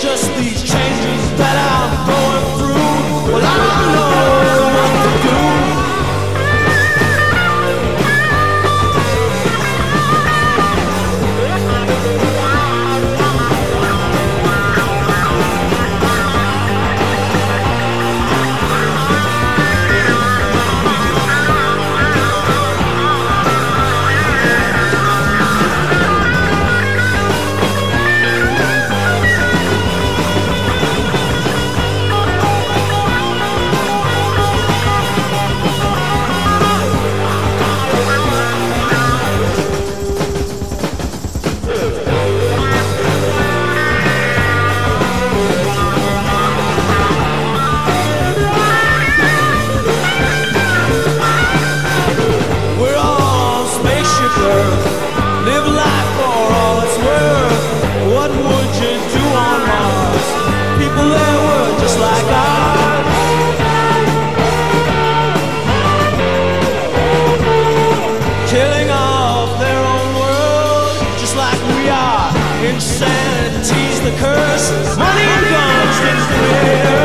just these sanity's the curse. Money and guns,